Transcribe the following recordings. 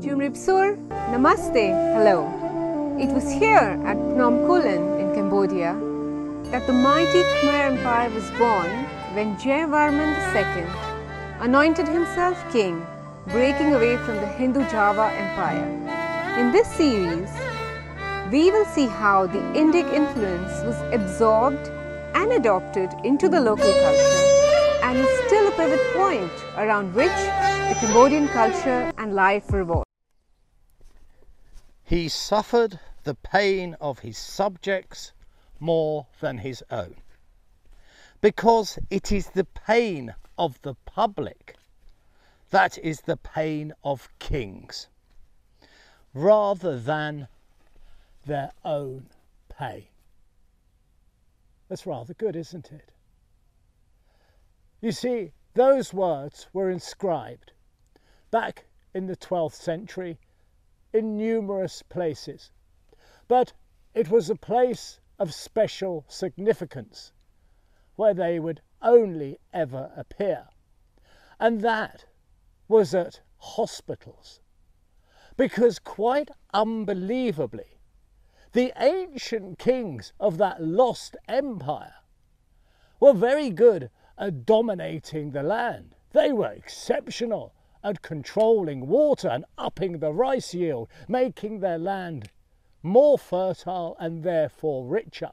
Chumripsur, Namaste, hello. It was here at Phnom Kulen in Cambodia that the mighty Khmer Empire was born when Jayavarman II anointed himself king, breaking away from the Hindu Java Empire. In this series, we will see how the Indic influence was absorbed and adopted into the local culture and is still a pivot point around which the Cambodian culture and life revolve. He suffered the pain of his subjects more than his own. Because it is the pain of the public that is the pain of kings, rather than their own pain. That's rather good, isn't it? You see, those words were inscribed back in the 12th century in numerous places. But it was a place of special significance where they would only ever appear. And that was at hospitals. Because quite unbelievably, the ancient kings of that lost empire were very good at dominating the land. They were exceptional at controlling water and upping the rice yield, making their land more fertile and therefore richer.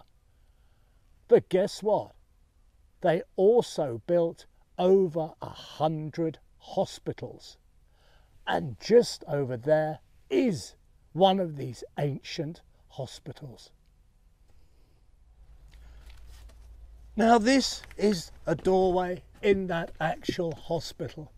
But guess what? They also built over a hundred hospitals. And just over there is one of these ancient hospitals. Now, this is a doorway in that actual hospital.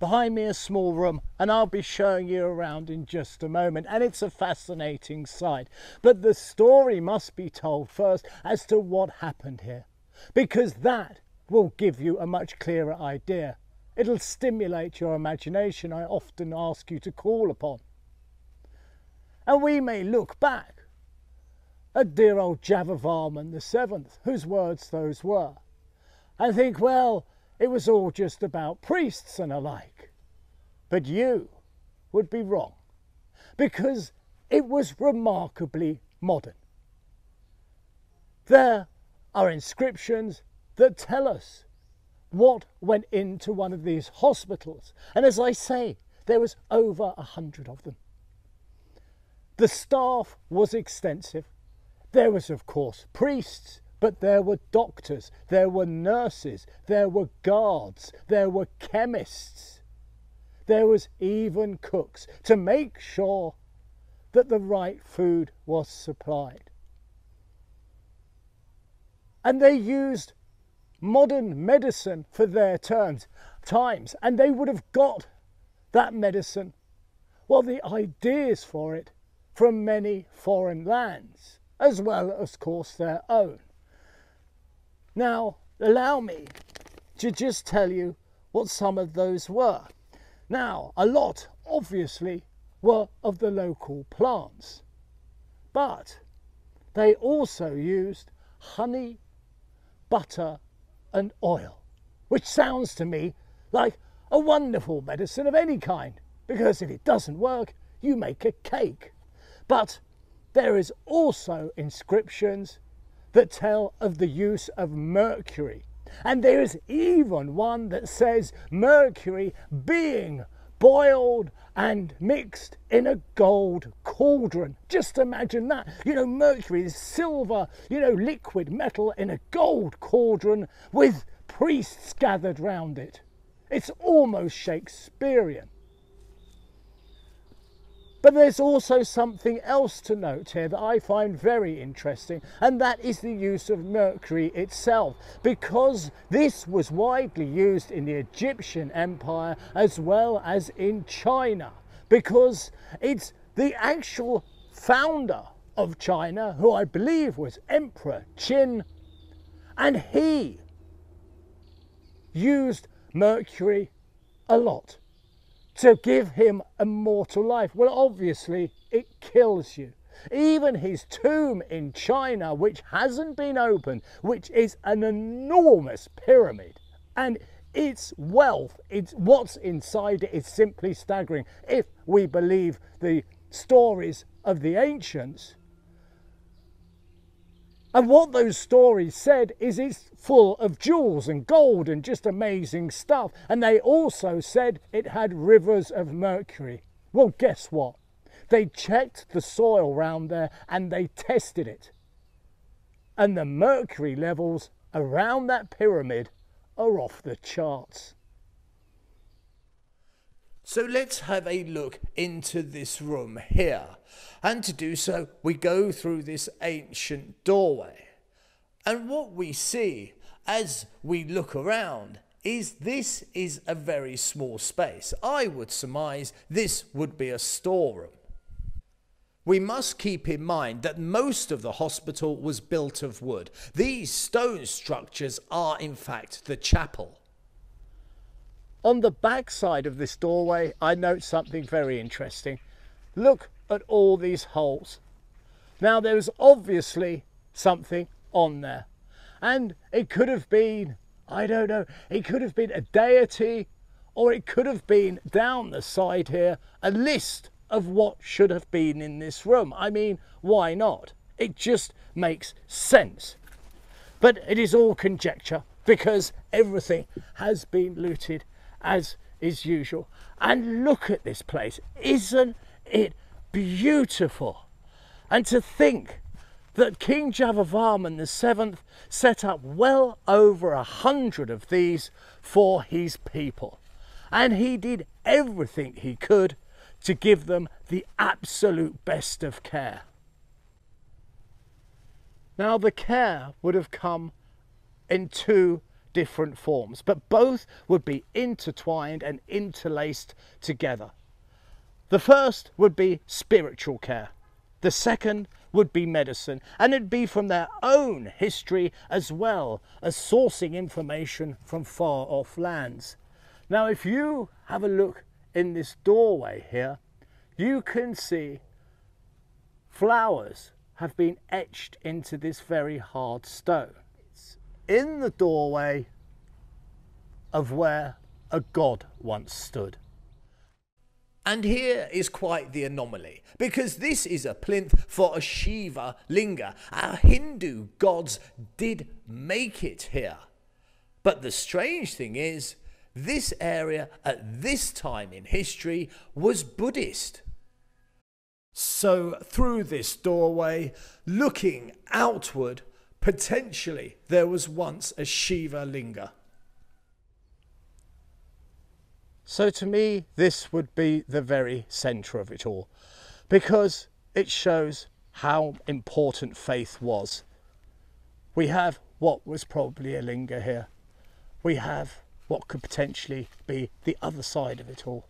Behind me, a small room, and I'll be showing you around in just a moment. And it's a fascinating sight. But the story must be told first as to what happened here, because that will give you a much clearer idea. It'll stimulate your imagination, I often ask you to call upon. And we may look back at dear old Jayavarman the Seventh, whose words those were, and think, well, it was all just about priests and alike. But you would be wrong, because it was remarkably modern. There are inscriptions that tell us what went into one of these hospitals. And as I say, there was over a hundred of them. The staff was extensive. There was, of course, priests, but there were doctors, there were nurses, there were guards, there were chemists, there was even cooks to make sure that the right food was supplied. And they used modern medicine for their terms, times, and they would have got that medicine, well, the ideas for it from many foreign lands, as well as, of course, their own. Now, allow me to just tell you what some of those were. Now, a lot, obviously, were of the local plants, but they also used honey, butter, and oil, which sounds to me like a wonderful medicine of any kind, because if it doesn't work, you make a cake. But there is also inscriptions that tell of the use of mercury. And there is even one that says mercury being boiled and mixed in a gold cauldron. Just imagine that. You know, mercury is silver, you know, liquid metal in a gold cauldron with priests gathered round it. It's almost Shakespearean. But there's also something else to note here that I find very interesting, and that is the use of mercury itself, because this was widely used in the Egyptian Empire as well as in China, because it's the actual founder of China, who I believe was Emperor Qin, and he used mercury a lot to give him immortal life? Well, obviously, it kills you. Even his tomb in China, which hasn't been opened, which is an enormous pyramid, and its wealth, it's what's inside it is simply staggering. If we believe the stories of the ancients, and what those stories said is it's full of jewels and gold and just amazing stuff. And they also said it had rivers of mercury. Well, guess what? They checked the soil round there and they tested it. And the mercury levels around that pyramid are off the charts. So let's have a look into this room here. And to do so, we go through this ancient doorway. And what we see as we look around is this is a very small space. I would surmise this would be a storeroom. We must keep in mind that most of the hospital was built of wood. These stone structures are in fact the chapel. On the back side of this doorway, I note something very interesting. Look at all these holes. Now, there's obviously something on there. And it could have been, I don't know, it could have been a deity, or it could have been down the side here a list of what should have been in this room. I mean, why not? It just makes sense. But it is all conjecture because everything has been looted as is usual. And look at this place. Isn't it beautiful? And to think that King Jayavarman VII set up well over a hundred of these for his people. And he did everything he could to give them the absolute best of care. Now, the care would have come in two different forms, but both would be intertwined and interlaced together. The first would be spiritual care. The second would be medicine, and it'd be from their own history as well as sourcing information from far off lands. Now, if you have a look in this doorway here, you can see flowers have been etched into this very hard stone in the doorway of where a god once stood. And here is quite the anomaly, because this is a plinth for a Shiva linga. Our Hindu gods did make it here. But the strange thing is, this area at this time in history was Buddhist. So, through this doorway, looking outward, potentially there was once a Shiva Linga. So to me, this would be the very centre of it all because it shows how important faith was. We have what was probably a linga here. We have what could potentially be the other side of it all.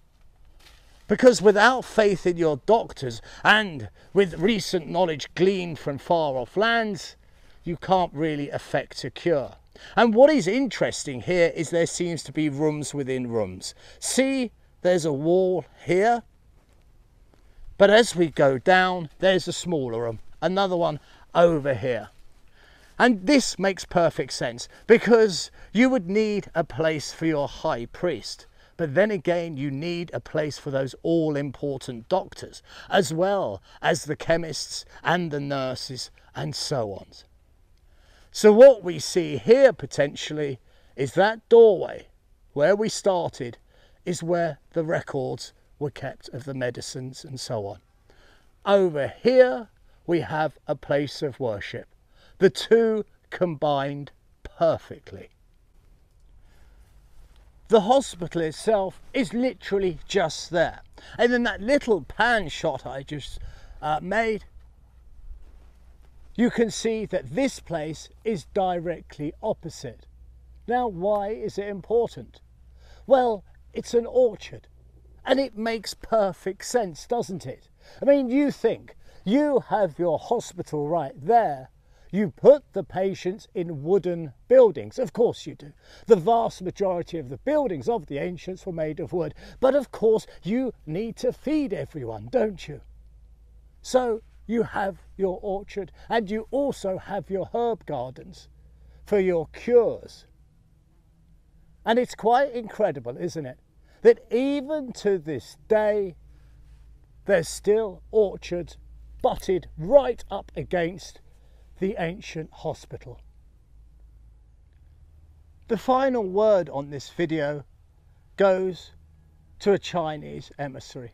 Because without faith in your doctors and with recent knowledge gleaned from far off lands, you can't really effect a cure. And what is interesting here is there seems to be rooms within rooms. See, there's a wall here. But as we go down, there's a smaller room, another one over here. And this makes perfect sense because you would need a place for your high priest. But then again, you need a place for those all important doctors, as well as the chemists and the nurses and so on. So what we see here potentially is that doorway where we started is where the records were kept of the medicines and so on. Over here we have a place of worship. The two combined perfectly. The hospital itself is literally just there. And then that little pan shot I just uh, made you can see that this place is directly opposite. Now, why is it important? Well, it's an orchard and it makes perfect sense, doesn't it? I mean, you think you have your hospital right there. You put the patients in wooden buildings. Of course you do. The vast majority of the buildings of the ancients were made of wood. But of course you need to feed everyone, don't you? So you have your orchard and you also have your herb gardens for your cures. And it's quite incredible, isn't it? That even to this day, there's still orchards butted right up against the ancient hospital. The final word on this video goes to a Chinese emissary,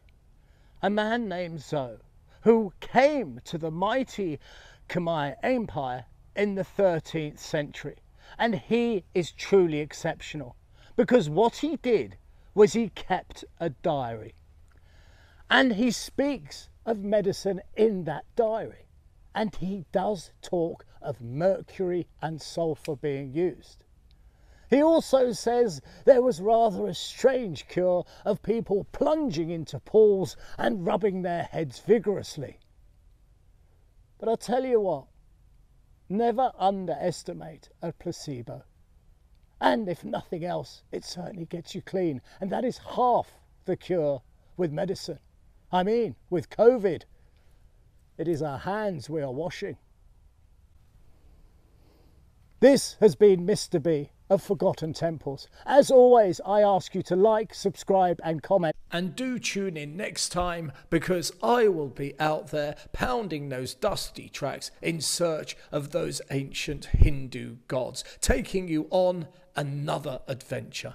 a man named Zhou, who came to the mighty Khmer Empire in the 13th century. And he is truly exceptional because what he did was he kept a diary. And he speaks of medicine in that diary. And he does talk of mercury and sulfur being used. He also says there was rather a strange cure of people plunging into pools and rubbing their heads vigorously. But I'll tell you what, never underestimate a placebo. And if nothing else, it certainly gets you clean. And that is half the cure with medicine. I mean, with COVID, it is our hands we are washing. This has been Mr. B of Forgotten Temples. As always, I ask you to like, subscribe, and comment. And do tune in next time because I will be out there pounding those dusty tracks in search of those ancient Hindu gods, taking you on another adventure.